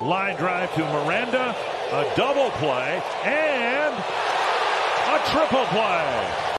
Line drive to Miranda. A double play and a triple play.